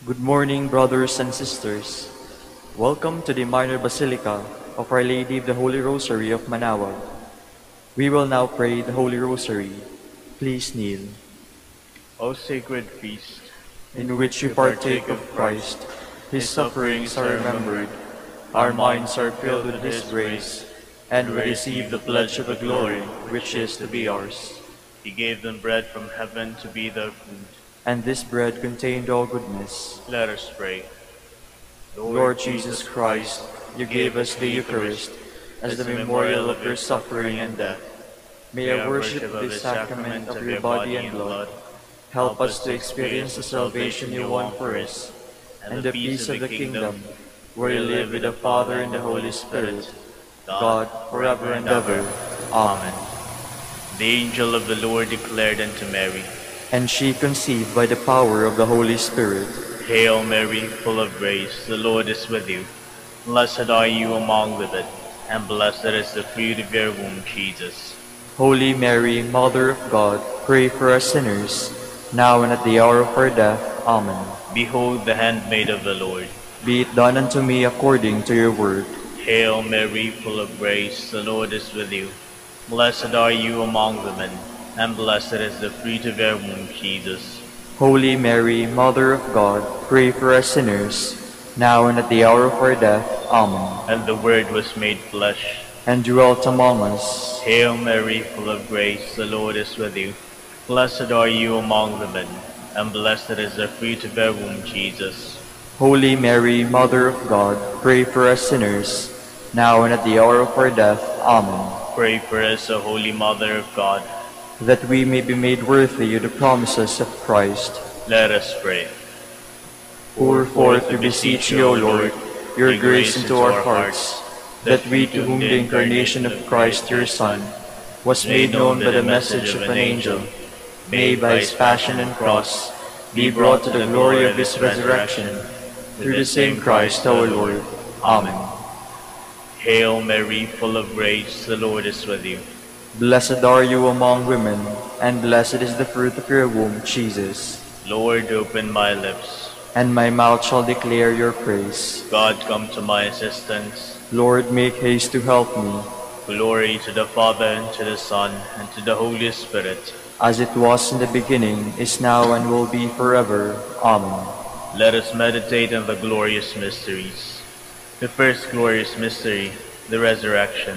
Good morning, brothers and sisters. Welcome to the Minor Basilica of Our Lady of the Holy Rosary of Manaoag. We will now pray the Holy Rosary. Please kneel. O sacred feast, in which we partake of Christ, His sufferings are remembered, our minds are filled with His grace, and we receive the pledge of the glory which is to be ours. He gave them bread from heaven to be their food. And this bread contained all goodness. Let us pray. Lord Jesus Christ, you gave us the Eucharist as the memorial of your suffering and death. May our worship of this sacrament of your body and blood help us to experience the salvation you won for us and the peace of the kingdom where you live with the Father and the Holy Spirit, God, forever and ever. Amen. The angel of the Lord declared unto Mary, And she conceived by the power of the Holy Spirit. Hail Mary, full of grace, the Lord is with you. Blessed are you among women, and blessed is the fruit of your womb, Jesus. Holy Mary, Mother of God, pray for us sinners, now and at the hour of our death. Amen. Behold the handmaid of the Lord. Be it done unto me according to your word. Hail Mary, full of grace, the Lord is with you. Blessed are you among women, and blessed is the fruit of your womb, Jesus. Holy Mary, Mother of God, pray for us sinners, now and at the hour of our death. Amen. And the Word was made flesh, and dwelt among us. Hail Mary, full of grace, the Lord is with you. Blessed are you among the women, and blessed is the fruit of your womb, Jesus. Holy Mary, Mother of God, pray for us sinners, now and at the hour of our death. Amen. Pray for us, O Holy Mother of God, that we may be made worthy of the promises of Christ. Let us pray. Pour forth, we beseech you, O Lord, your grace into our hearts, that we, to whom the incarnation of Christ your Son was made known by the message of an angel, may by his passion and cross be brought to the glory of his resurrection, through the same Christ our Lord. Amen. Hail Mary, full of grace, the Lord is with you. Blessed are you among women, and blessed is the fruit of your womb, Jesus. Lord, open my lips, and my mouth shall declare your praise. God, come to my assistance. Lord, make haste to help me. Glory to the Father, and to the Son, and to the Holy Spirit. As it was in the beginning, is now, and will be forever. Amen. Let us meditate on the glorious mysteries. The first glorious mystery, the resurrection.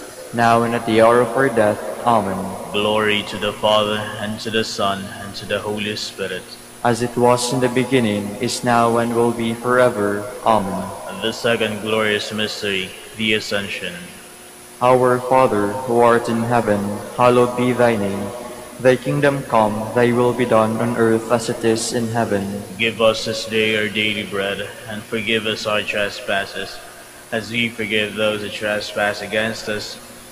now and at the hour of our death. Amen. Glory to the Father, and to the Son, and to the Holy Spirit. As it was in the beginning, is now, and will be forever. Amen. And the second glorious mystery, the Ascension. Our Father, who art in heaven, hallowed be thy name. Thy kingdom come, thy will be done on earth as it is in heaven. Give us this day our daily bread, and forgive us our trespasses, as we forgive those who trespass against us.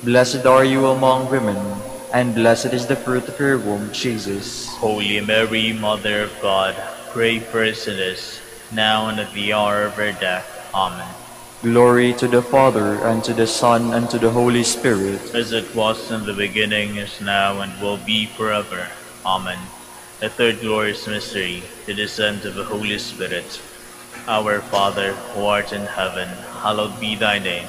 Blessed are you among women, and blessed is the fruit of your womb, Jesus. Holy Mary, Mother of God, pray for us sinners, now and at the hour of our death. Amen. Glory to the Father, and to the Son, and to the Holy Spirit. As it was in the beginning, is now, and will be forever. Amen. The third glorious mystery, the descent of the Holy Spirit. Our Father, who art in heaven, hallowed be thy name.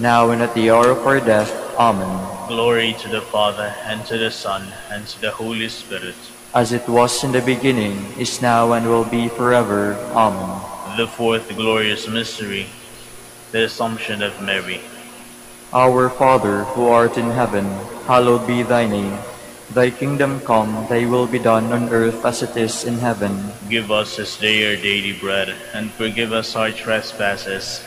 now and at the hour of our death. Amen. Glory to the Father, and to the Son, and to the Holy Spirit. As it was in the beginning, is now, and will be forever. Amen. The fourth glorious mystery, the Assumption of Mary. Our Father, who art in heaven, hallowed be thy name. Thy kingdom come, thy will be done on earth as it is in heaven. Give us this day our daily bread, and forgive us our trespasses,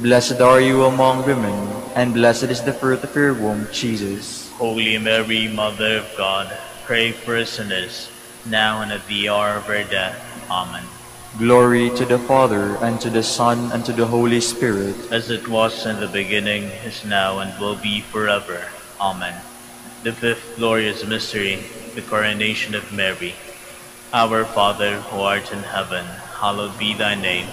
Blessed are you among women, and blessed is the fruit of your womb, Jesus. Holy Mary, Mother of God, pray for us sinners, now and at the hour of our death. Amen. Glory to the Father, and to the Son, and to the Holy Spirit. as it was in the beginning, is now, and will be forever. Amen. The fifth glorious mystery, the coronation of Mary. Our Father, who art in heaven, hallowed be thy name.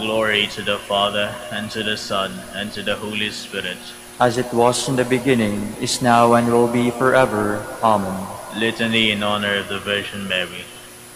Glory to the Father, and to the Son, and to the Holy Spirit. As it was in the beginning, is now, and will be forever. Amen. Litany in honor of the Virgin Mary.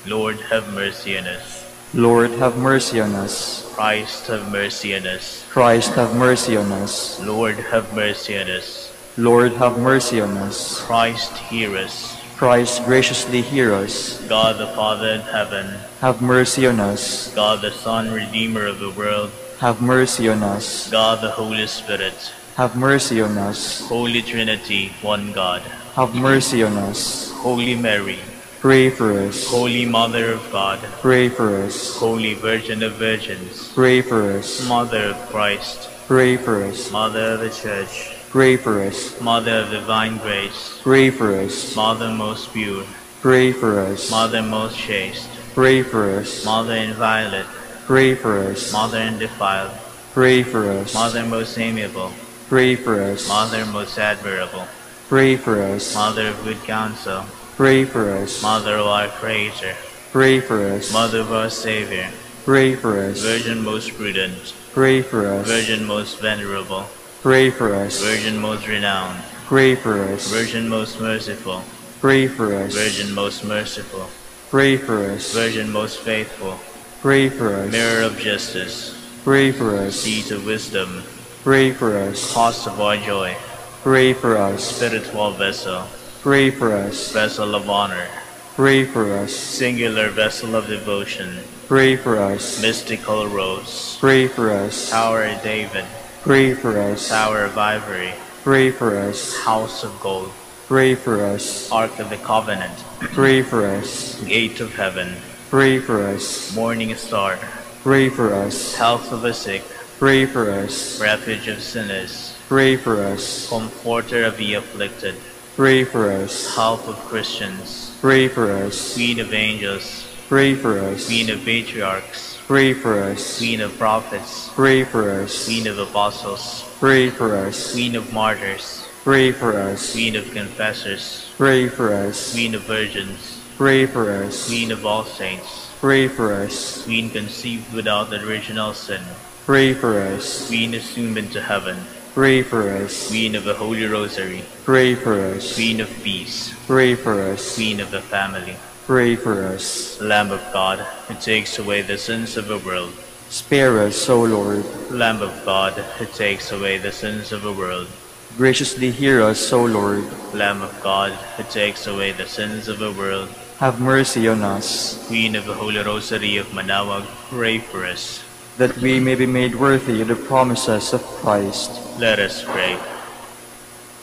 Lord, have mercy on us. Lord, have mercy on us. Christ, have mercy on us. Christ, have mercy on us. Lord, have mercy on us. Lord, have mercy on us. Christ, hear us. Christ, graciously hear us. God the Father in heaven, Have mercy on us. God the Son, Redeemer of the world, Have mercy on us. God the Holy Spirit, Have mercy on us. Holy Trinity, one God. Have mercy on us. Holy Mary, Pray for us. Holy Mother of God, Pray for us. Holy Virgin of Virgins, Pray for us. Mother of Christ, Pray for us. Mother of the Church, Pray for us. Mother of divine grace, Pray for us. Mother most pure, Pray for us. Mother most chaste, Pray for us. Mother inviolate, Pray for us. Mother undefiled, Pray for us. Mother most amiable, Pray for us. Mother most admirable, Pray for us. Mother of good counsel, Pray for us. Mother of our Creator, Pray for us. Mother of our Savior, Pray for us. Virgin most prudent, Pray for us. Virgin most venerable, Pray for us. Virgin most renowned, Pray for us. Virgin most merciful, Pray for us. Virgin most merciful, Pray for us. Virgin most faithful, Pray for us. Mirror of justice, Pray for us. Seat of wisdom, Pray for us. Cause of our joy, Pray for us. Spiritual vessel, Pray for us. Vessel of honor, Pray for us. Singular vessel of devotion, Pray for us. Mystical rose, Pray for us. Tower of David, Pray for us. Tower of ivory, Pray for us. House of gold, Pray for us. Ark of the Covenant, Pray for us. Gate of Heaven, Pray for us. Morning Star, Pray for us. Health of the Sick, Pray for us. Refuge of Sinners, Pray for us. Comforter of the Afflicted, Pray for us. Help of Christians, Pray for us. Queen of Angels, Pray for us. Queen of Patriarchs, Pray for us. Queen of Prophets, Pray for us. Queen of Apostles, Pray for us. Queen of Martyrs, Pray for us. Queen of Confessors, Pray for us. Queen of Virgins, Pray for us. Queen of all saints, Pray for us. Queen conceived without original sin, Pray for us. Queen assumed into heaven, Pray for us. Queen of the Holy Rosary, Pray for us. Queen of Peace, Pray for us. Queen of the Family, Pray for us. Lamb of God, who takes away the sins of the world, Spare us, O Lord. Lamb of God, who takes away the sins of the world, Graciously hear us, O Lord. Lamb of God, who takes away the sins of the world, Have mercy on us, Queen of the Holy Rosary of Manaoag, pray for us. that we may be made worthy of the promises of Christ. Let us pray.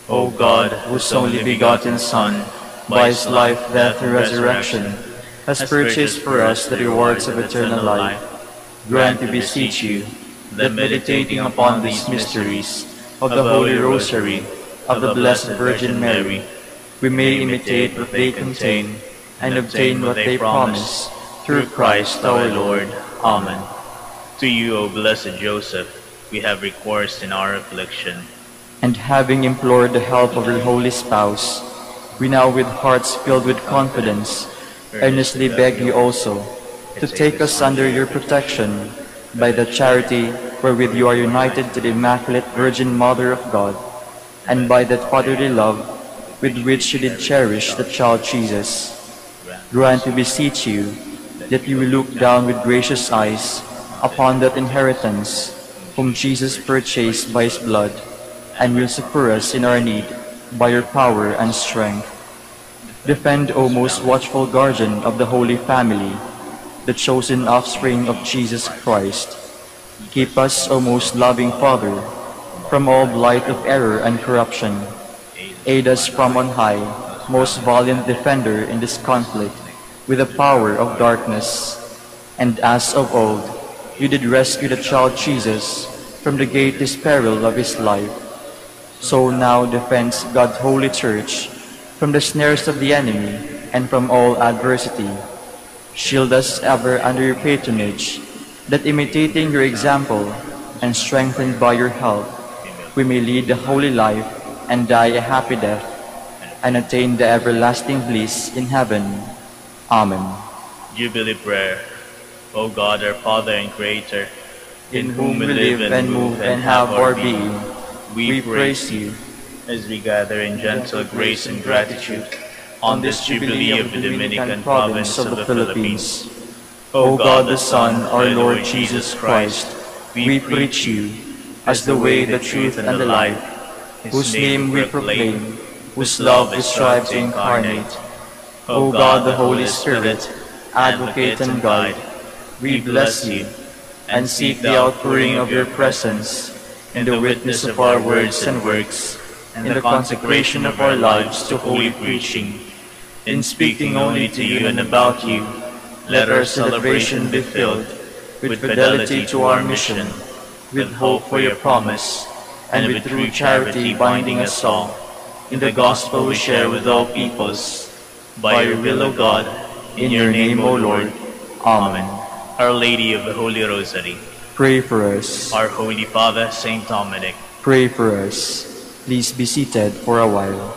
O God, whose only begotten Son, by his life, death, and resurrection, has purchased for us the rewards of eternal life, grant, we beseech you, that meditating upon these mysteries of the Holy Rosary of the Blessed Virgin Mary, we may imitate what they contain and obtain what they promise, through Christ our Lord. Amen. To you, O blessed Joseph, we have recourse in our affliction. And having implored the help of your holy spouse, we now with hearts filled with confidence earnestly beg you also to take us under your protection by the charity wherewith you are united to the Immaculate Virgin Mother of God, and by that fatherly love with which you did cherish the child Jesus. Grant, we beseech you, that you will look down with gracious eyes upon that inheritance whom Jesus purchased by his blood, and will succor us in our need by your power and strength. Defend, O most watchful guardian of the Holy Family, the chosen offspring of Jesus Christ. Keep us, O most loving Father, from all blight of error and corruption. Aid us from on high, most valiant defender in this conflict, with the power of darkness. And as of old, you did rescue the child Jesus from the greatest peril of his life. So now defends God's holy church from the snares of the enemy and from all adversity. Shield us ever under your patronage, that imitating your example and strengthened by your help, we may lead the holy life and die a happy death and attain the everlasting bliss in heaven. Amen. Jubilee prayer. O God, our Father and Creator, In whom we live and move and have our being, we praise you. as we gather in gentle grace and gratitude on this Jubilee of the Dominican province of the Philippines. O God the Son, our Lord Jesus Christ, we preach you as the way, the truth, and the life, whose name we proclaim, whose love we strive to incarnate. O God, the Holy Spirit, advocate and guide, we bless you and seek the outpouring of your presence in the witness of our words and works, in the consecration of our lives to holy preaching. In speaking only to you and about you, let our celebration be filled with fidelity to our mission, with hope for your promise, and with true charity binding us all in the gospel we share with all peoples. By your will, O God, in your name, O Lord. Amen. Our Lady of the Holy Rosary, Pray for us. our Holy Father, Saint Dominic, Pray for us. Please be seated for a while.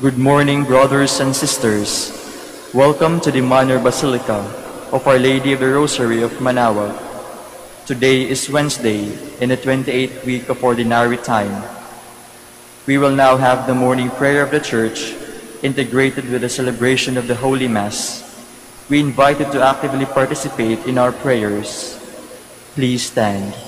Good morning, brothers and sisters. Welcome to the Minor Basilica of Our Lady of the Rosary of Manaoag. Today is Wednesday in the 28th week of Ordinary Time. We will now have the morning prayer of the Church integrated with the celebration of the Holy Mass. We invite you to actively participate in our prayers. Please stand.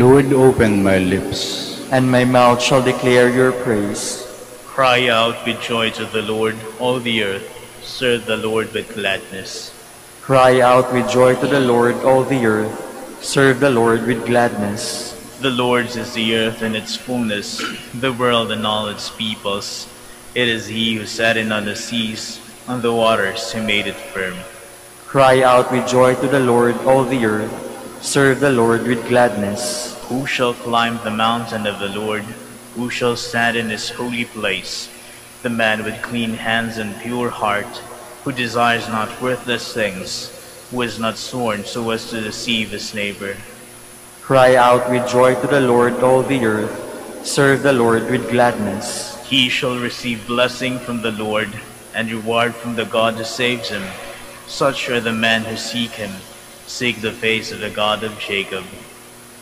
Lord, open my lips, and my mouth shall declare your praise. Cry out with joy to the Lord, all the earth. Serve the Lord with gladness. Cry out with joy to the Lord, all the earth. Serve the Lord with gladness. The Lord's is the earth and its fullness, the world and all its peoples. It is He who sat in on the seas, on the waters who made it firm. Cry out with joy to the Lord, all the earth. Serve the Lord with gladness. Who shall climb the mountain of the Lord? Who shall stand in his holy place? The man with clean hands and pure heart, who desires not worthless things, who is not sworn so as to deceive his neighbor. Cry out with joy to the Lord, all the earth. Serve the Lord with gladness. He shall receive blessing from the Lord, and reward from the God who saves him. Such are the men who seek him, seek the face of the God of Jacob.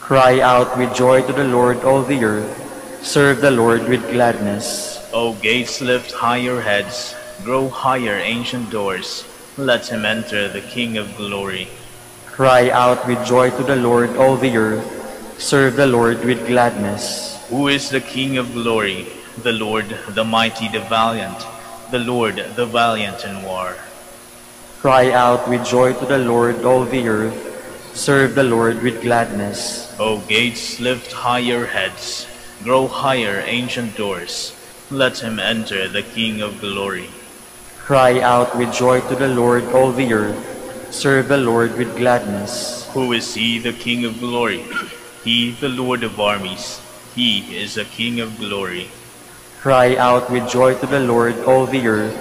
Cry out with joy to the Lord, all the earth. Serve the Lord with gladness. O gates, lift high your heads, grow higher, ancient doors. Let him enter, the King of glory. Cry out with joy to the Lord, all the earth. Serve the Lord with gladness. Who is the King of glory? The Lord, the mighty, the valiant, the Lord, the valiant in war. Cry out with joy to the Lord, all the earth. Serve the Lord with gladness. O gates, lift higher heads, grow higher, ancient doors. Let him enter, the King of glory. Cry out with joy to the Lord, all the earth. Serve the Lord with gladness. Who is he, the King of glory? He, the Lord of armies. He is the King of glory. Cry out with joy to the Lord, all the earth.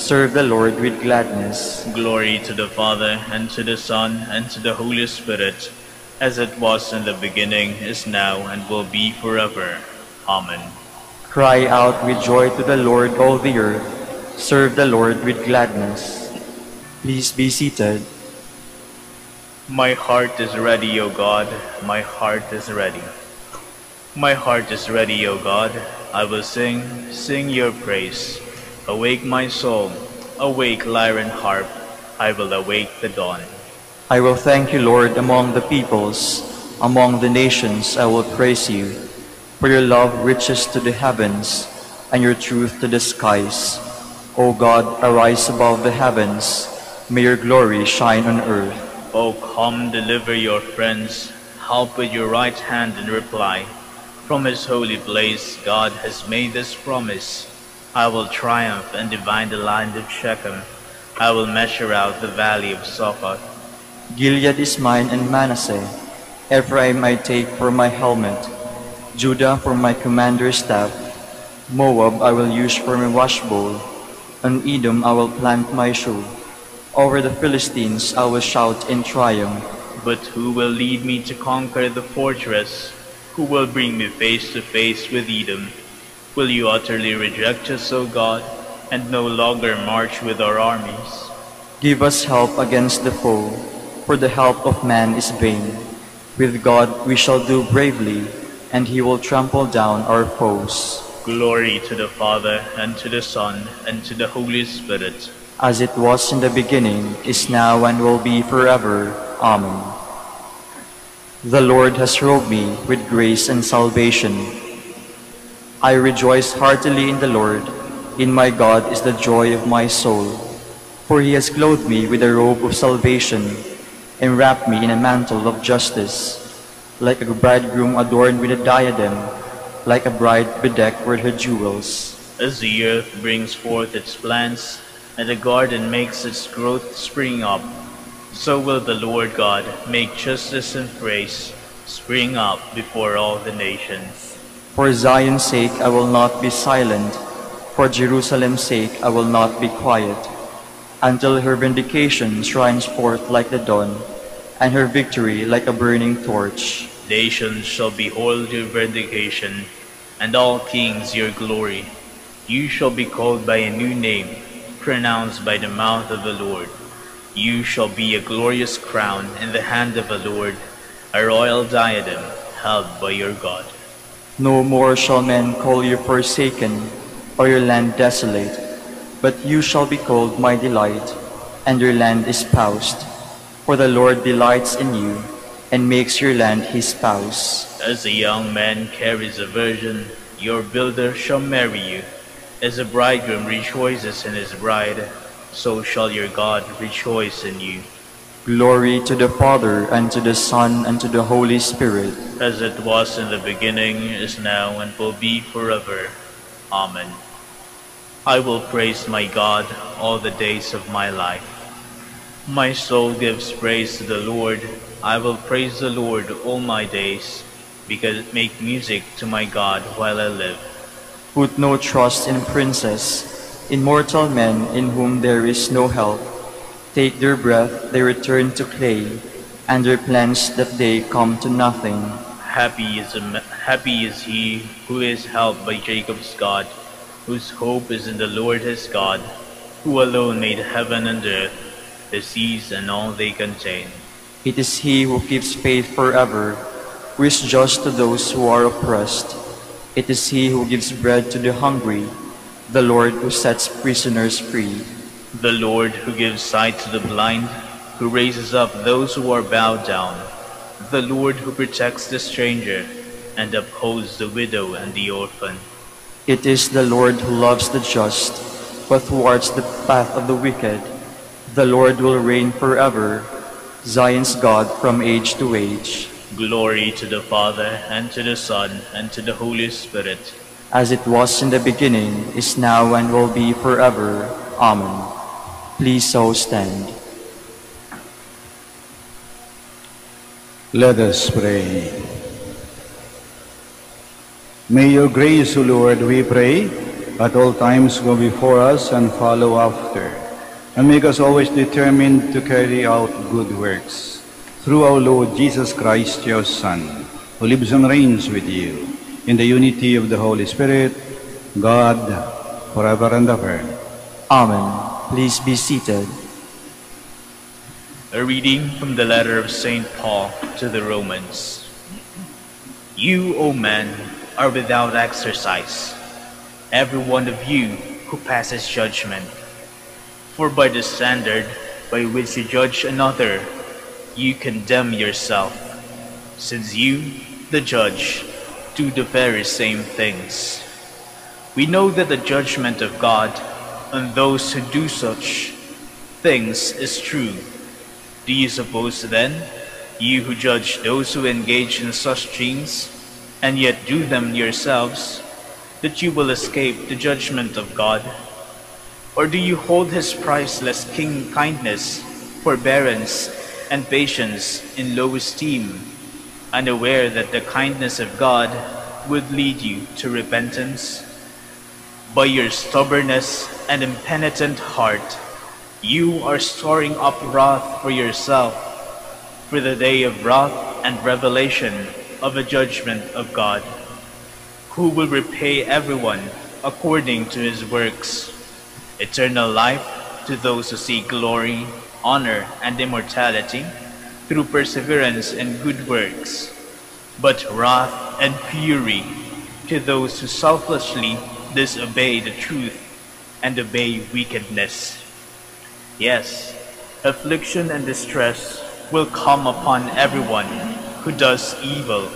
Serve the Lord with gladness. Glory to the Father, and to the Son, and to the Holy Spirit, as it was in the beginning, is now, and will be forever. Amen. Cry out with joy to the Lord, all the earth. Serve the Lord with gladness. Please be seated. My heart is ready, O God, my heart is ready. My heart is ready, O God, I will sing, sing your praise. Awake my soul, awake lyre and harp, I will awake the dawn. I will thank you, Lord, among the peoples, among the nations I will praise you. For your love reaches to the heavens, and your truth to the skies. O God, arise above the heavens, may your glory shine on earth. O come, deliver your friends, help with your right hand in reply. From his holy place, God has made this promise. I will triumph and divide the land of Shechem. I will measure out the valley of Succoth. Gilead is mine and Manasseh. Ephraim I take for my helmet. Judah for my commander's staff. Moab I will use for my washbowl. On Edom I will plant my shoe. Over the Philistines I will shout in triumph. But who will lead me to conquer the fortress? Who will bring me face to face with Edom? Will you utterly reject us, O God, and no longer march with our armies? Give us help against the foe, for the help of man is vain. With God we shall do bravely, and he will trample down our foes. Glory to the Father, and to the Son, and to the Holy Spirit. As it was in the beginning, is now, and will be forever. Amen. The Lord has robed me with grace and salvation. I rejoice heartily in the Lord. In my God is the joy of my soul. For he has clothed me with a robe of salvation, and wrapped me in a mantle of justice, like a bridegroom adorned with a diadem, like a bride bedecked with her jewels. As the earth brings forth its plants, and the garden makes its growth spring up, so will the Lord God make justice and praise spring up before all the nations. For Zion's sake I will not be silent, for Jerusalem's sake I will not be quiet, until her vindication shines forth like the dawn, and her victory like a burning torch. Nations shall behold your vindication, and all kings your glory. You shall be called by a new name, pronounced by the mouth of the Lord. You shall be a glorious crown in the hand of the Lord, a royal diadem held by your God. No more shall men call you forsaken, or your land desolate, but you shall be called my delight, and your land espoused. For the Lord delights in you, and makes your land his spouse. As a young man carries a virgin, your builder shall marry you. As a bridegroom rejoices in his bride, so shall your God rejoice in you. Glory to the Father, and to the Son, and to the Holy Spirit. As it was in the beginning, is now, and will be forever. Amen. I will praise my God all the days of my life. My soul gives praise to the Lord. I will praise the Lord all my days, because make music to my God while I live. Put no trust in princes, in mortal men in whom there is no help. Take their breath, they return to clay, and their plans that they come to nothing. Happy is, a, happy is he who is helped by Jacob's God, whose hope is in the Lord his God, who alone made heaven and earth, the seas and all they contain. It is he who keeps faith forever, who is just to those who are oppressed. It is he who gives bread to the hungry, the Lord who sets prisoners free. The Lord who gives sight to the blind, who raises up those who are bowed down. The Lord who protects the stranger and upholds the widow and the orphan. It is the Lord who loves the just, but thwarts the path of the wicked. The Lord will reign forever, Zion's God from age to age. Glory to the Father, and to the Son, and to the Holy Spirit. As it was in the beginning, is now, and will be forever. Amen. Please all stand. Let us pray. May your grace, O Lord, we pray, at all times go before us and follow after, and make us always determined to carry out good works. Through our Lord Jesus Christ, your Son, who lives and reigns with you, in the unity of the Holy Spirit, God, forever and ever. Amen. Please be seated. A reading from the letter of St. Paul to the Romans. You, O men, are without exercise, every one of you who passes judgment. For by the standard by which you judge another, you condemn yourself, since you, the judge, do the very same things. We know that the judgment of God on those who do such things is true. Do you suppose then, you who judge those who engage in such things, and yet do them yourselves, that you will escape the judgment of God? Or do you hold his priceless king kindness, forbearance, and patience in low esteem, unaware that the kindness of God would lead you to repentance? By your stubbornness and impenitent heart, you are storing up wrath for yourself for the day of wrath and revelation of a judgment of God, who will repay everyone according to his works. Eternal life to those who seek glory, honor, and immortality through perseverance and good works, but wrath and fury to those who selflessly disobey the truth and obey wickedness. Yes, affliction and distress will come upon everyone who does evil,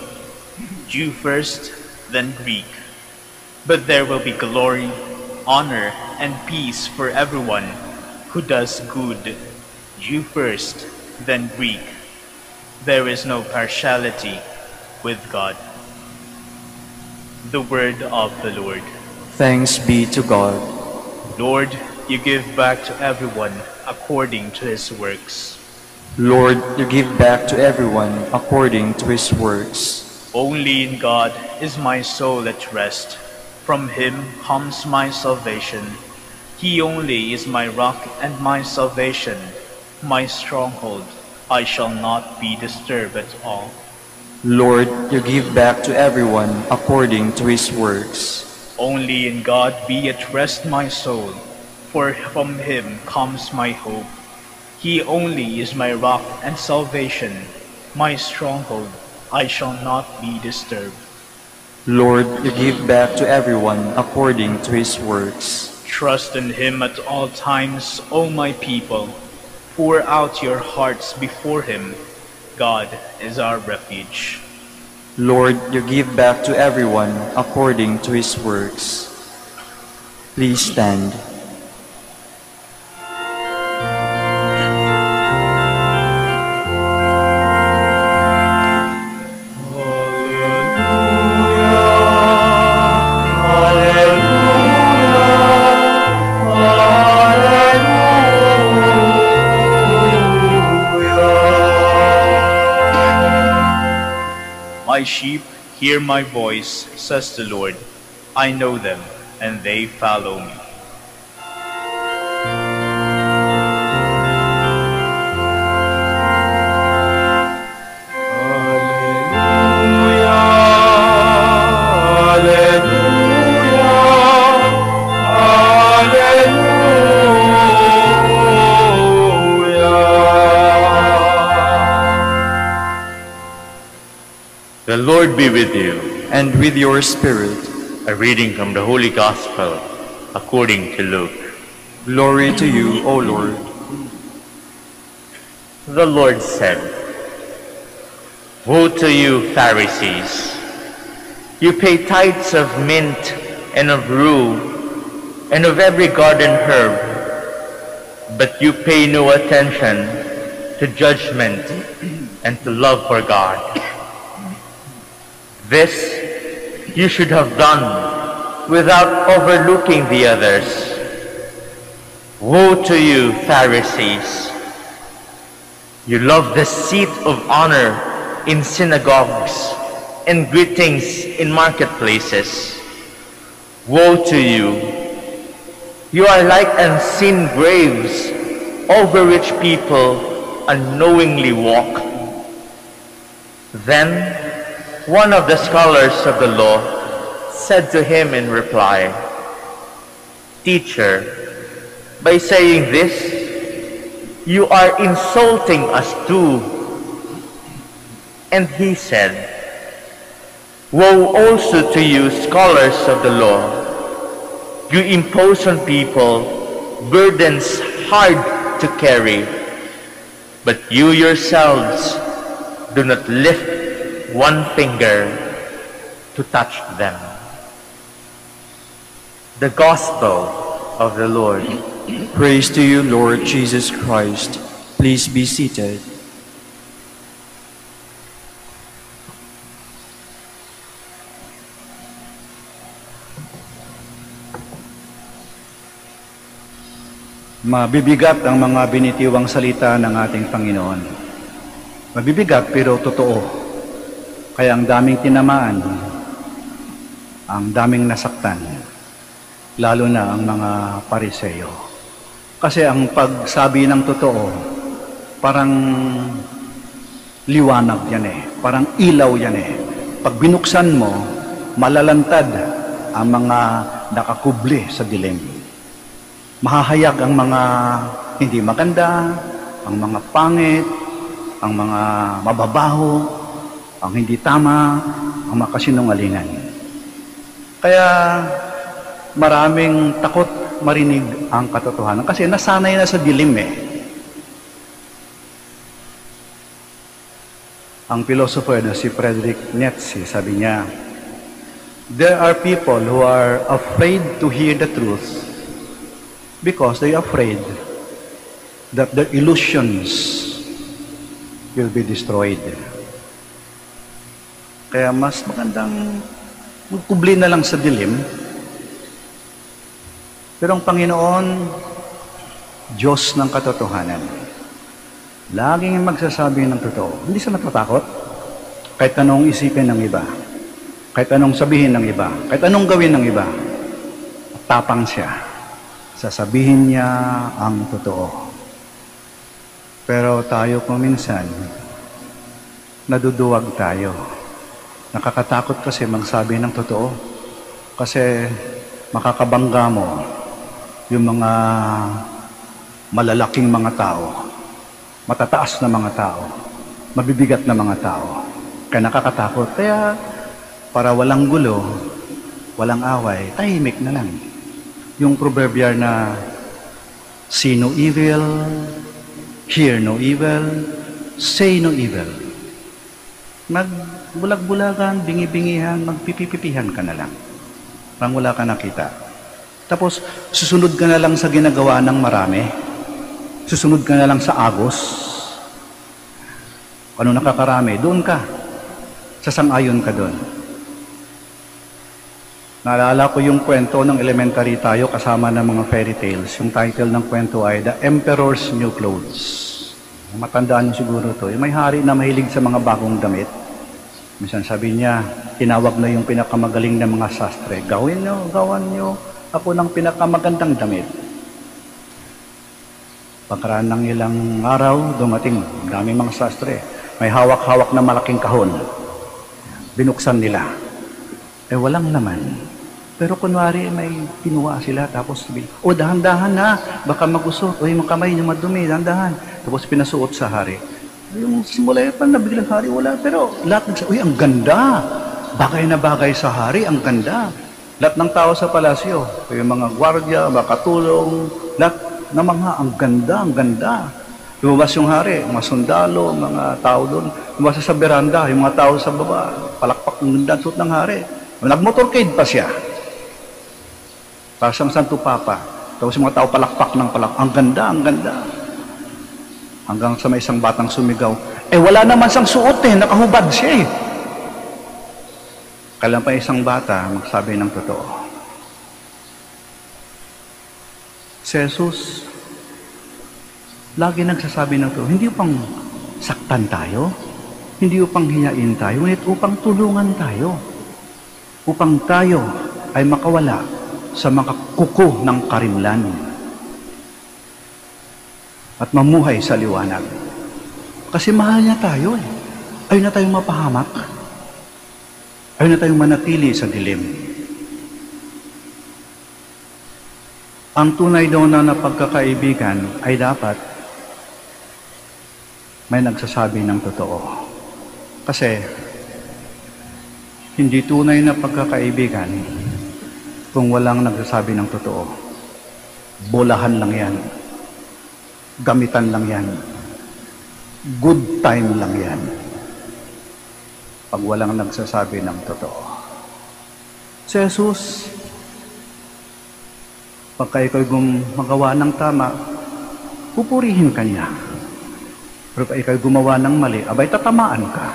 Jew first, then Greek. But there will be glory, honor, and peace for everyone who does good, Jew first, then Greek. There is no partiality with God. The word of the Lord. Thanks be to God. Lord, you give back to everyone according to his works. Lord, you give back to everyone according to his works. Only in God is my soul at rest. From him comes my salvation. He only is my rock and my salvation, my stronghold. I shall not be disturbed at all. Lord, you give back to everyone according to his works. Only in God be at rest my soul, for from him comes my hope. He only is my rock and salvation, my stronghold. I shall not be disturbed. Lord, you give back to everyone according to his works. Trust in him at all times, O my people. Pour out your hearts before him. God is our refuge. Lord, you give back to everyone according to his works. Please stand. My sheep hear my voice, says the Lord. I know them, and they follow me. Lord be with you. And with your spirit, A reading from the Holy Gospel according to Luke. glory to you, O Lord. The Lord said, Woe to you, Pharisees! You pay tithes of mint and of rue and of every garden herb, but you pay no attention to judgment and to love for God. This you should have done without overlooking the others. Woe to you, Pharisees! You love the seat of honor in synagogues and greetings in marketplaces. Woe to you! You are like unseen graves over which people unknowingly walk. Then one of the scholars of the law said to him in reply, Teacher, by saying this, you are insulting us too. And he said, Woe also to you, scholars of the law! You impose on people burdens hard to carry, but you yourselves do not lift one finger to touch them. The Gospel of the Lord. Praise to you, Lord Jesus Christ. Please be seated. Mabibigat ang mga binitiwang salita ng ating Panginoon. Mabibigat pero totoo. Kaya ang daming tinamaan, ang daming nasaktan, lalo na ang mga pariseyo. Kasi ang pagsabi ng totoo, parang liwanag yan eh. Parang ilaw yan eh. Pag binuksan mo, malalantad ang mga nakakubli sa dilim. Mahahayag ang mga hindi maganda, ang mga pangit, ang mga mababaho, ang hindi tama, ang makasinungalingan. Kaya maraming takot marinig ang katotohanan kasi nasanay na sa dilim eh. Ang philosopher na si Frederick Nietzsche, sabi niya, There are people who are afraid to hear the truth because they are afraid that their illusions will be destroyed. Kaya mas magandang magkubli na lang sa dilim. Pero ang Panginoon, Diyos ng katotohanan. Laging magsasabi ng totoo. Hindi siya natatakot. Kahit anong isipin ng iba. Kahit anong sabihin ng iba. Kahit anong gawin ng iba. Tapang siya. Sasabihin niya ang totoo. Pero tayo kung minsan, naduduwag tayo. Nakakatakot kasi magsabi ng totoo. Kasi makakabangga mo yung mga malalaking mga tao, matataas na mga tao, mabibigat na mga tao. Kaya nakakatakot. Kaya para walang gulo, walang away, tahimik na lang. Yung proverbial na see no evil, hear no evil, say no evil. Magbulag-bulagan, bingi-bingihan, magpipipipihan ka na lang. Parang wala ka nakita. Tapos, susunod ka na lang sa ginagawa ng marami. Susunod ka na lang sa agos. Ano nakakarami? Doon ka. Sasang-ayon ka doon. Naalala ko yung kwento ng elementary tayo kasama ng mga fairy tales. Yung title ng kwento ay The Emperor's New Clothes. Matandaan niyo siguro to. May hari na mahilig sa mga bagong damit. Minsan sabi niya, tinawag na yung pinakamagaling na mga sastre. Gawin niyo, gawan niyo ako ng pinakamagandang damit. Pagkaraan ng ilang araw, dumating, daming mga sastre. May hawak-hawak na malaking kahon. Binuksan nila. Eh, walang laman. Pero kunwari may kinuha sila tapos sabi, o dahan-dahan na, baka magusot, o yung kamay niyo madumi, dahan-dahan. Tapos pinasuot sa hari. Yung simula pa na biglang hari, wala. Pero lahat nagsabi, uy, ang ganda. Bagay na bagay sa hari, ang ganda. Lahat ng tao sa palasyo, yung mga gwardya, mga katulong, lahat na mga, ang ganda, ang ganda. Lumabas yung hari, mga sundalo, mga tao doon. Lumabas sa beranda, yung mga tao sa baba, palakpak ng ganda suot ng hari. Nag-motorcade pa siya. Para siyang Santo Papa. Tapos yung mga tao palakpak ng palak. Ang ganda, ang ganda. Hanggang sa may isang batang sumigaw, eh wala naman siyang suot eh, nakahubad siya eh. Kailan pa isang bata magsabi ng totoo. Si Jesus, lagi nagsasabi ng totoo, hindi upang saktan tayo, hindi upang hiyain tayo, ngunit upang tulungan tayo, upang tayo ay makawala sa mga kuko ng karimlan at mamuhay sa liwanag. Kasi mahal niya tayo eh. Ayaw na tayong mapahamak. Ayaw na tayong manatili sa dilim. Ang tunay daw na na pagkakaibigan ay dapat may nagsasabi ng totoo. Kasi hindi tunay na pagkakaibigan kung walang nagsasabi ng totoo. Bolahan lang yan. Gamitan lang yan. Good time lang yan. Pag walang nagsasabi ng totoo. Si Jesus, pagka ikaw gumagawa ng tama, pupurihin ka niya. Pero pag ikaw gumawa ng mali, abay tatamaan ka.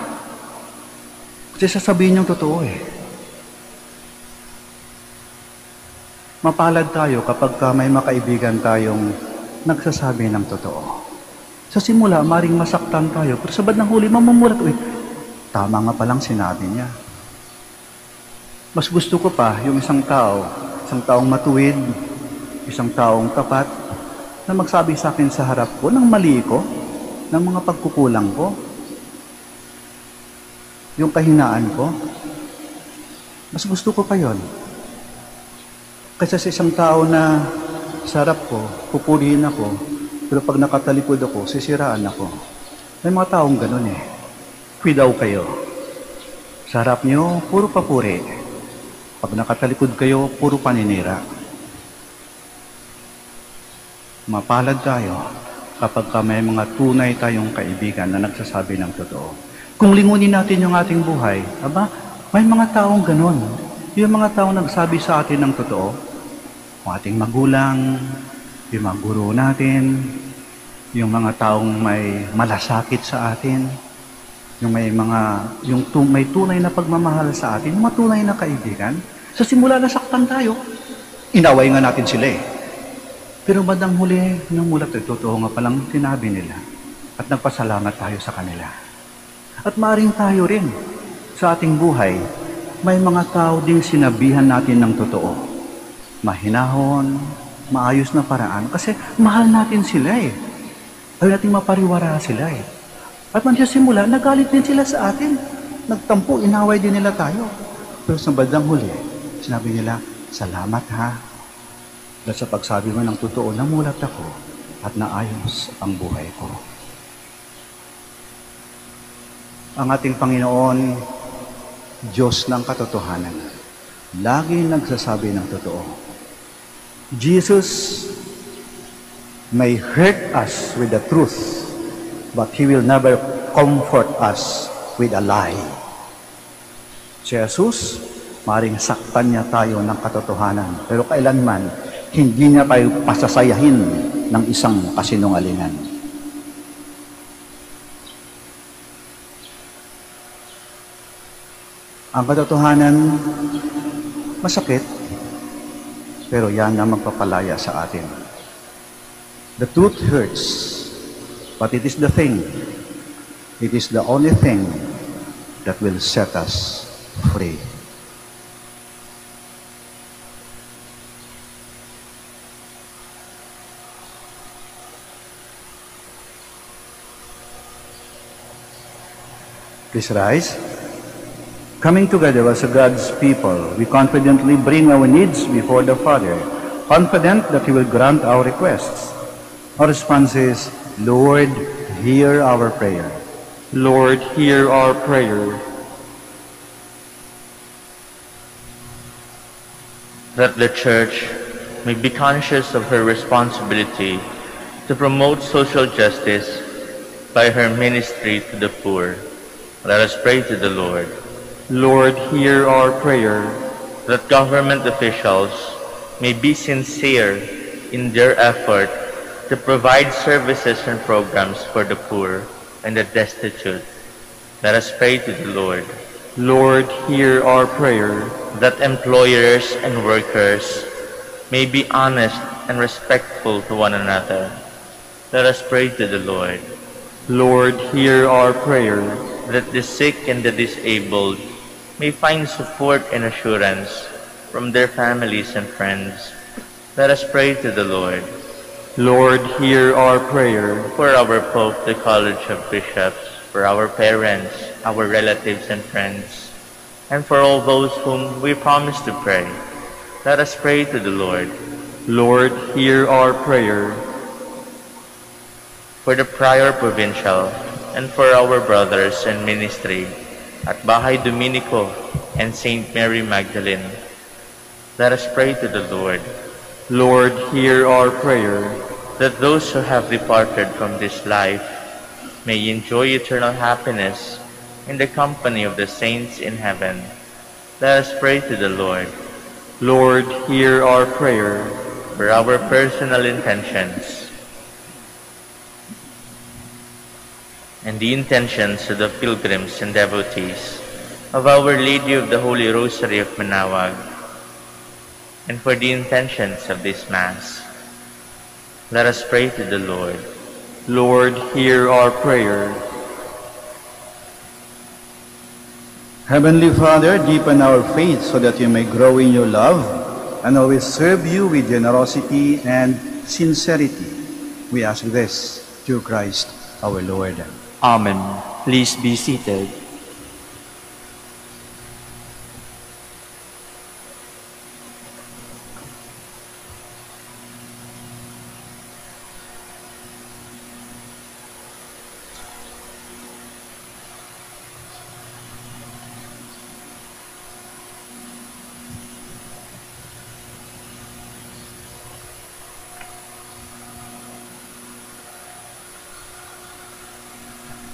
Kasi sasabihin niyang totoo eh. Mapalad tayo kapag ka may makaibigan tayong nagsasabi ng totoo. Sa simula, maring masaktan tayo, pero sa bandang huli, mamumulat, uy, tama nga palang sinabi niya. Mas gusto ko pa yung isang tao, isang taong matuwid, isang taong tapat, na magsabi sa akin sa harap ko ng mali ko, ng mga pagkukulang ko, yung kahinaan ko. Mas gusto ko pa yon Kaysa sa isang tao na sa harap ko, pupurihin ako, pero pag nakatalikod ako, sisiraan ako. May mga taong ganun eh. Pwi daw kayo. Sa harap nyo, puro papuri. Pag nakatalikod kayo, puro paninira. Mapalad tayo kapag ka may mga tunay tayong kaibigan na nagsasabi ng totoo. Kung lingunin natin yung ating buhay, aba, may mga taong ganun. Yung mga taong nagsabi sa atin ng totoo, ang ating magulang, yung mga guro natin, yung mga taong may malasakit sa atin, yung may mga, yung tu, may tunay na pagmamahal sa atin, yung mga tunay na kaibigan. Sa simula nasaktan tayo, inaway nga natin sila eh. Pero badang huli, nung mulat ay totoo nga palang sinabi nila at nagpasalamat tayo sa kanila. At maring tayo rin sa ating buhay, may mga tao ding sinabihan natin ng totoo mahinahon, maayos na paraan. Kasi mahal natin sila eh. Ayaw natin mapariwara sila eh. At man simula, nagalit din sila sa atin. Nagtampo, inaway din nila tayo. Pero sa bandang huli, sinabi nila, salamat ha. Dahil sa pagsabi mo ng totoo, namulat ako at naayos ang buhay ko. Ang ating Panginoon, Diyos ng katotohanan, lagi nagsasabi ng totoo. Jesus may hurt us with the truth, but He will never comfort us with a lie. Si Jesus, maring saktan niya tayo ng katotohanan, pero kailanman hindi niya tayo pasasayahin ng isang kasinungalingan. Ang katotohanan, masakit, pero yan ang magpapalaya sa atin. The truth hurts, but it is the thing, it is the only thing that will set us free. Please rise. Coming together as God's people, we confidently bring our needs before the Father, confident that He will grant our requests. Our response is, Lord, hear our prayer. Lord, hear our prayer. that the Church may be conscious of her responsibility to promote social justice by her ministry to the poor. Let us pray to the Lord Lord, hear our prayer. that government officials may be sincere in their effort to provide services and programs for the poor and the destitute. Let us pray to the Lord Lord, hear our prayer. that employers and workers may be honest and respectful to one another. Let us pray to the Lord Lord, hear our prayer. that the sick and the disabled may find support and assurance from their families and friends. Let us pray to the Lord Lord, hear our prayer. for our Pope, the College of Bishops, for our parents, our relatives and friends, and for all those whom we promise to pray. Let us pray to the Lord Lord, hear our prayer. for the Prior Provincial and for our brothers in ministry at Bahay Dominico and Saint Mary Magdalene. Let us pray to the Lord Lord, hear our prayer. that those who have departed from this life may enjoy eternal happiness in the company of the saints in heaven. Let us pray to the Lord Lord, hear our prayer. for our personal intentions and the intentions of the pilgrims and devotees of Our Lady of the Holy Rosary of Manaoag and for the intentions of this Mass. Let us pray to the Lord. Lord, hear our prayer. Heavenly Father, deepen our faith so that we may grow in your love and always serve you with generosity and sincerity. We ask this through Christ our Lord. Amen. Please be seated.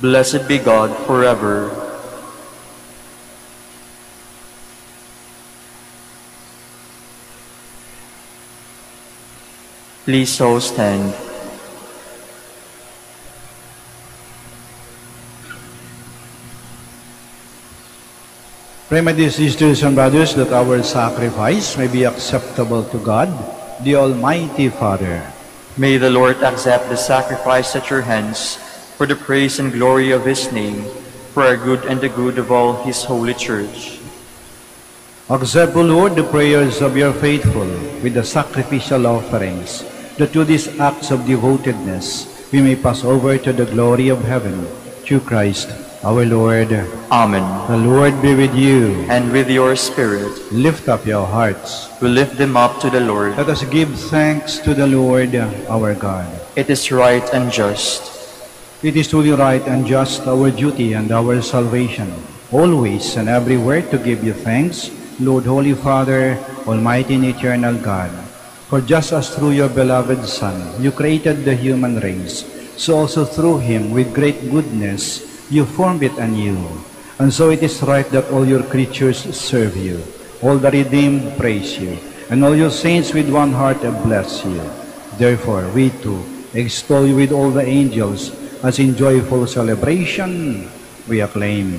Blessed be God forever. Please so stand. Pray, my dear sisters and brothers, that our sacrifice may be acceptable to God, the Almighty Father. May the Lord accept the sacrifice at your hands for the praise and glory of his name, for our good and the good of all his holy church. Accept, O Lord, the prayers of your faithful with the sacrificial offerings, that through these acts of devotedness we may pass over to the glory of heaven, through Christ our Lord. Amen. The Lord be with you. And with your spirit, Lift up your hearts. we lift them up to the Lord. Let us give thanks to the Lord our God. It is right and just. It is truly right and just our duty and our salvation, always and everywhere to give you thanks, Lord Holy Father, Almighty and eternal God. For just as through your beloved Son you created the human race, so also through him with great goodness you formed it anew. And so it is right that all your creatures serve you, all the redeemed praise you, and all your saints with one heart bless you. Therefore, we too extol you with all the angels, as in joyful celebration we acclaim.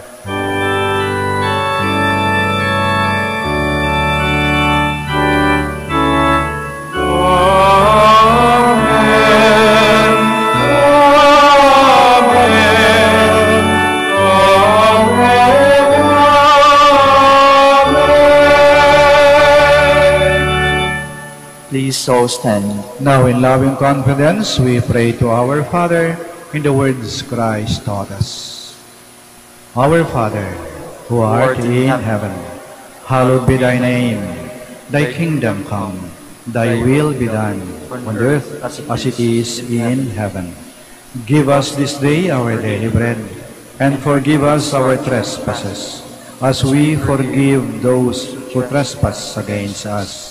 Please all stand. Now in loving confidence, we pray to our Father in the words Christ taught us. Our Father, who art in heaven, hallowed be thy name. Thy kingdom come, thy will be done, on earth as it is in heaven. Give us this day our daily bread, and forgive us our trespasses, as we forgive those who trespass against us.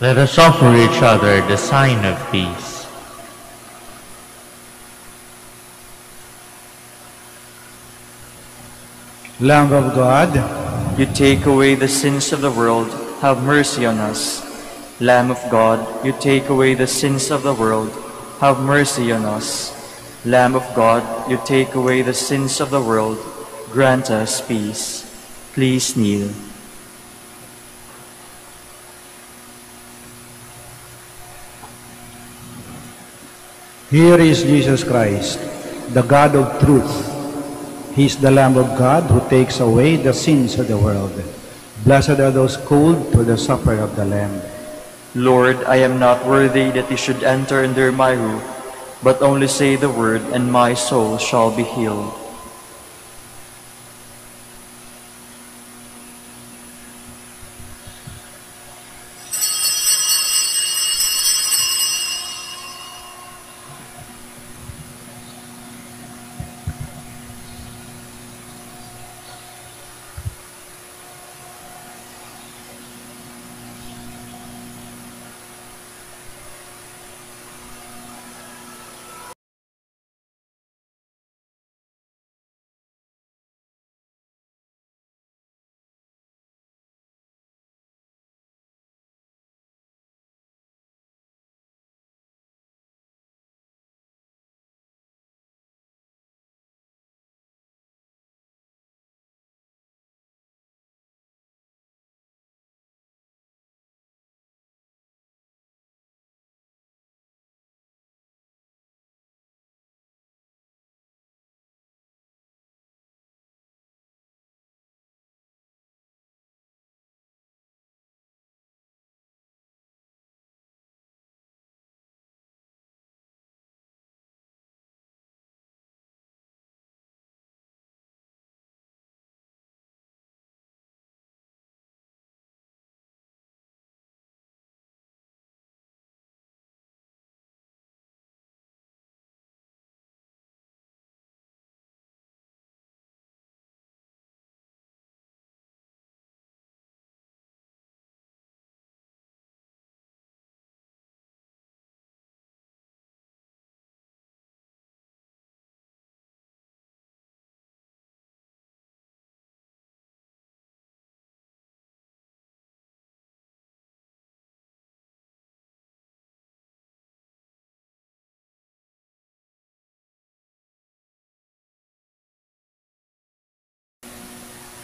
Let us offer each other the sign of peace. Lamb of God, You take away the sins of the world, have mercy on us. Lamb of God, you take away the sins of the world, have mercy on us. Lamb of God, you take away the sins of the world, grant us peace. Please kneel. Here is Jesus Christ, the God of truth. He is the Lamb of God who takes away the sins of the world. Blessed are those called to the supper of the Lamb. Lord, I am not worthy that you should enter under my roof, but only say the word, and my soul shall be healed.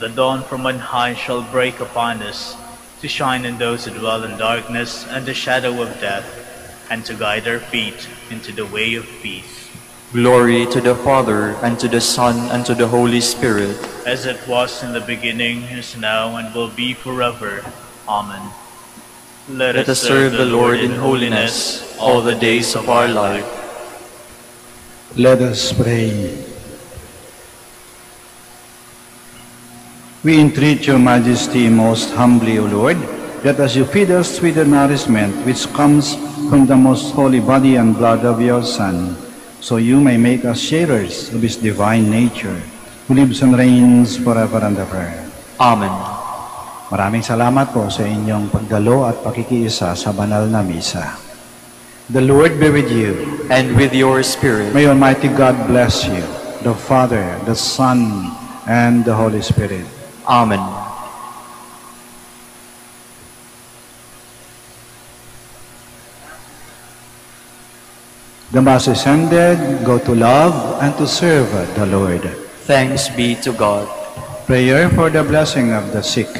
the dawn from on high shall break upon us, to shine on those who dwell in darkness and the shadow of death, and to guide our feet into the way of peace. Glory to the Father, and to the Son, and to the Holy Spirit, As it was in the beginning, is now, and will be forever. Amen. let us serve the Lord in holiness all the days of our life. Let us pray. We entreat your majesty most humbly, O Lord, that as you feed us with the nourishment which comes from the most holy body and blood of your Son, so you may make us sharers of his divine nature, who lives and reigns forever and ever. Amen. Maraming salamat po sa inyong pagdalo at pakikiisa sa banal na misa. The Lord be with you. And with your spirit, May Almighty God bless you, the Father, the Son, and the Holy Spirit. Amen. The Mass is ended. Go to love and to serve the Lord. Thanks be to God. Prayer for the blessing of the sick.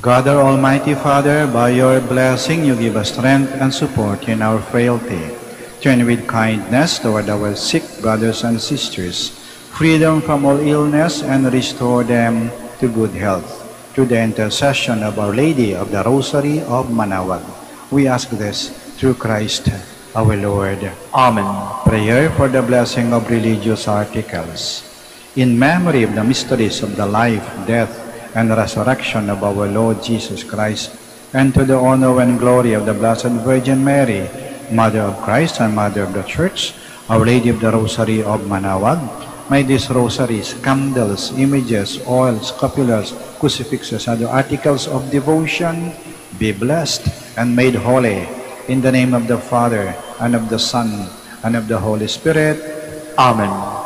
God, our Almighty Father, by your blessing you give us strength and support in our frailty. Turn with kindness toward our sick brothers and sisters, freedom from all illness, and restore them to good health. Through the intercession of Our Lady of the Rosary of Manaoag, we ask this through Christ our Lord. Amen. Prayer for the blessing of religious articles. In memory of the mysteries of the life, death, and resurrection of our Lord Jesus Christ, and to the honor and glory of the Blessed Virgin Mary, Mother of Christ and Mother of the Church, Our Lady of the Rosary of Manaoag, may these rosaries, candles, images, oils, scapulars, crucifixes, other articles of devotion be blessed and made holy in the name of the Father, and of the Son, and of the Holy Spirit. Amen.